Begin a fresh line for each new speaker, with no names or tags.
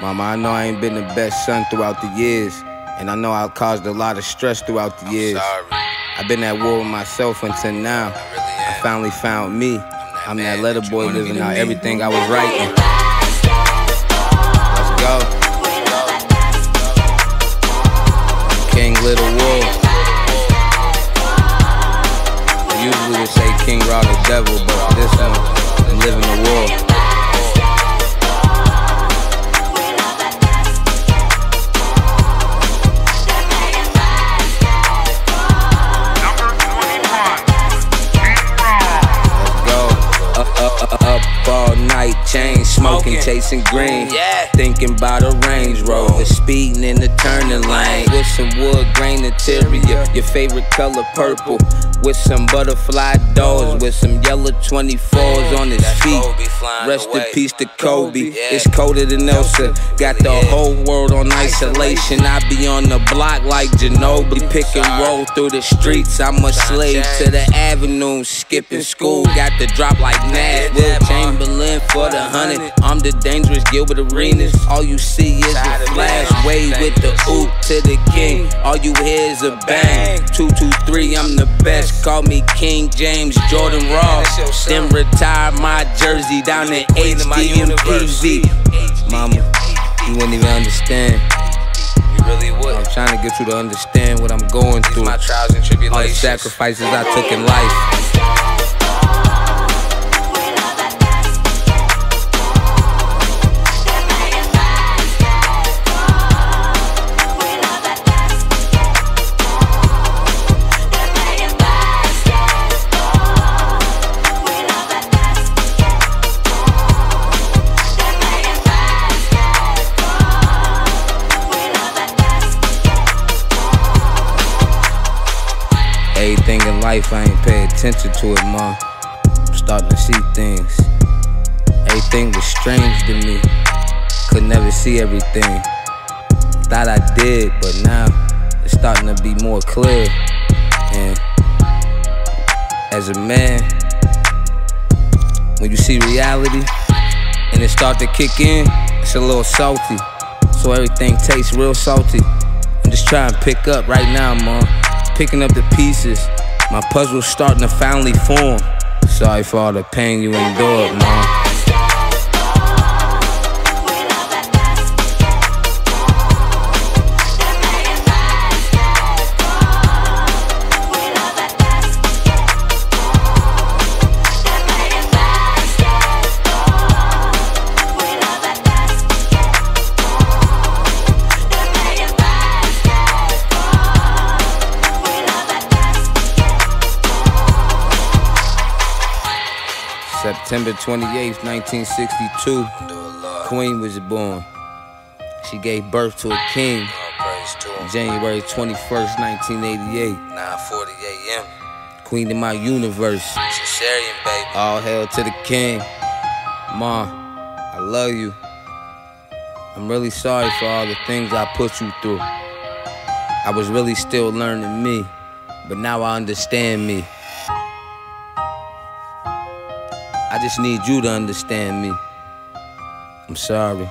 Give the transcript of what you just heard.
Mama, I know I ain't been the best son throughout the years. And I know I caused a lot of stress throughout the years.
Sorry.
I've been at war with myself until now.
I really.
I finally found me. I'm that letter
that you
boy living out everything I was writing. Let's go. King Little Wolf. Usually we say King Raw the devil, but this one, I'm living the war. Smoking, chasing green.
Yeah.
Thinking about a Range Rover, speeding in the turning lane. With some wood grain interior, your favorite color purple. With some butterfly doors, with some yellow 24s on his feet. Rest
away.
in peace to Kobe.
Yeah.
It's colder than Elsa. Got the whole world on isolation. I be on the block like Ginobili. Pick and roll through the streets. I'm a slave to the avenue. Skipping school. Got the drop like Nash. Wilt
that,
Chamberlain for the hundred. I'm the dangerous Gilbert Arenas. All you see is the flash wave with the oop to the king. All you hear is a bang. Two two three. I'm the best. Call me King James Jordan Ross.
That's your son.
Then retire my jersey down in
Queen of my
HD
universe.
Mama, you wouldn't even understand.
You really would.
I'm trying to get you to understand what I'm going through.
my trials and
All the sacrifices I took in life. Life, I ain't pay attention to it, ma. I'm starting to see things. Everything was strange to me. Could never see everything. Thought I did, but now it's starting to be more clear. And as a man, when you see reality and it start to kick in, it's a little salty. So everything tastes real salty. I'm just trying to pick up right now, mom. Picking up the pieces. My puzzle's starting to finally form. Sorry for all the pain you endured, mom. September 28th, 1962,
Do it, Lord.
Queen was born. She gave birth to a king
All praise to him.
January 21st, 1988.
9:40 a.m.
Queen of my universe.
Cesarean, baby.
All hail to the king. Ma, I love you. I'm really sorry for all the things I put you through. I was really still learning me, but now I understand me. I just need you to understand me. I'm sorry.